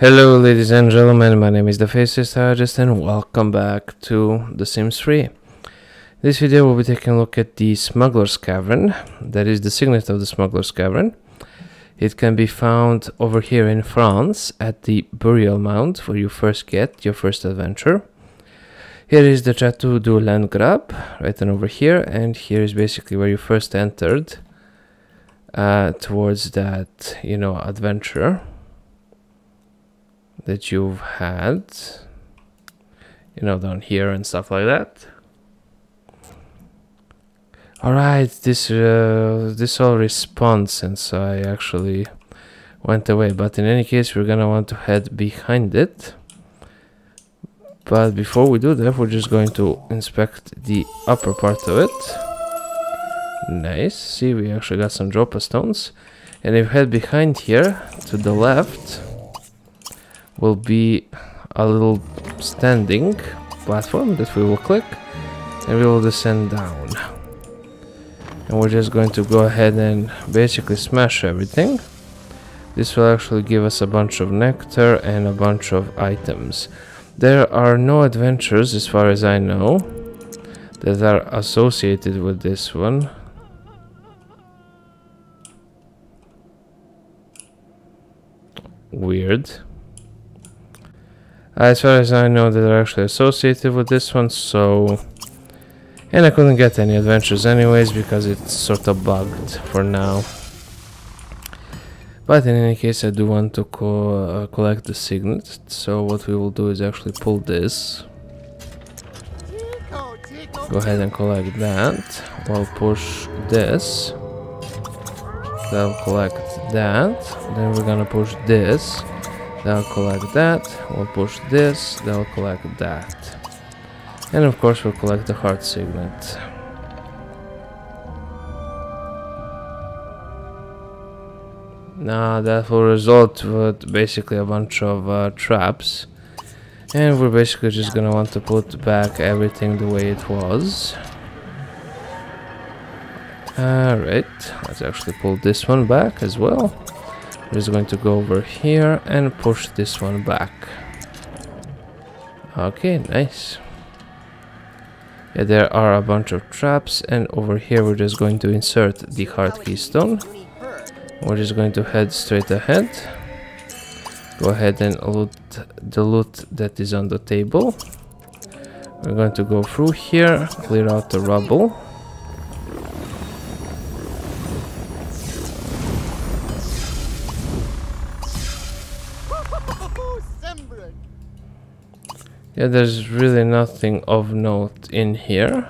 Hello ladies and gentlemen, my name is the Faceless Strategist and welcome back to The Sims 3. This video will be taking a look at the Smuggler's Cavern, that is the signet of the Smuggler's Cavern. It can be found over here in France at the Burial Mound where you first get your first adventure. Here is the Chateau du Landgraab, right on over here, and here is basically where you first entered uh, towards that, you know, adventure that you've had you know down here and stuff like that. All right this uh, this all responds since I actually went away. But in any case we're gonna want to head behind it. But before we do that we're just going to inspect the upper part of it. Nice. See we actually got some dropper stones. And if we head behind here to the left will be a little standing platform that we will click and we will descend down. And we're just going to go ahead and basically smash everything. This will actually give us a bunch of nectar and a bunch of items. There are no adventures as far as I know that are associated with this one. Weird as far as I know, they're actually associated with this one, so... And I couldn't get any adventures anyways, because it's sort of bugged for now. But in any case, I do want to co uh, collect the signet, so what we will do is actually pull this. Go ahead and collect that. We'll push this. That'll collect that. Then we're gonna push this. They'll collect that, we'll push this, they'll collect that. And of course we'll collect the heart signet. Now that will result with basically a bunch of uh, traps. And we're basically just gonna want to put back everything the way it was. Alright, let's actually pull this one back as well. We're just going to go over here and push this one back. Okay, nice. Yeah, there are a bunch of traps and over here we're just going to insert the heart keystone. We're just going to head straight ahead. Go ahead and loot the loot that is on the table. We're going to go through here, clear out the rubble. Yeah, there's really nothing of note in here.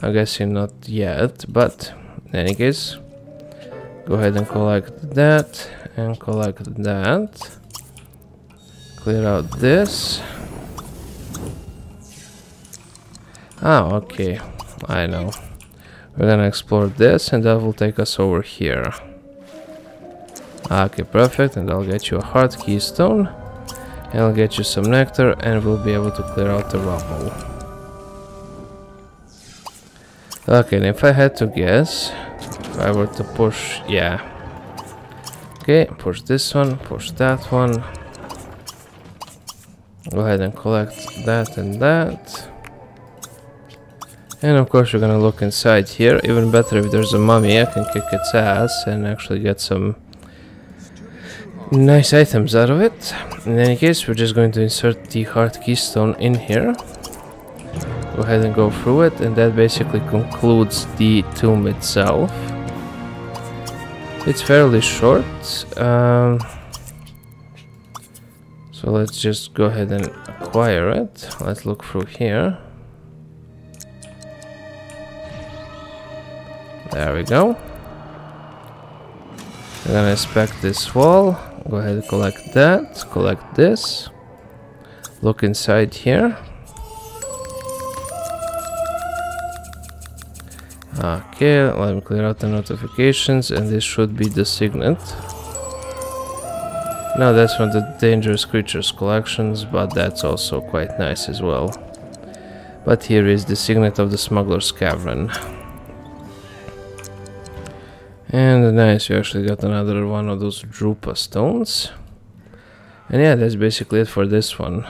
I'm guessing not yet, but in any case, go ahead and collect that and collect that. Clear out this. Ah, okay, I know. We're gonna explore this and that will take us over here. Okay, perfect, and I'll get you a heart keystone. I'll get you some nectar and we'll be able to clear out the rubble. Okay, and if I had to guess, if I were to push, yeah. Okay, push this one, push that one. Go ahead and collect that and that. And of course we're gonna look inside here. Even better if there's a mummy, I can kick its ass and actually get some nice items out of it. In any case, we're just going to insert the heart keystone in here. Go ahead and go through it, and that basically concludes the tomb itself. It's fairly short. Um, so let's just go ahead and acquire it. Let's look through here. There we go. We're gonna inspect this wall go ahead and collect that. Collect this. Look inside here. Okay let me clear out the notifications and this should be the signet. Now that's from the dangerous creatures collections but that's also quite nice as well. But here is the signet of the smuggler's cavern and nice, we actually got another one of those Drupa stones. And yeah, that's basically it for this one.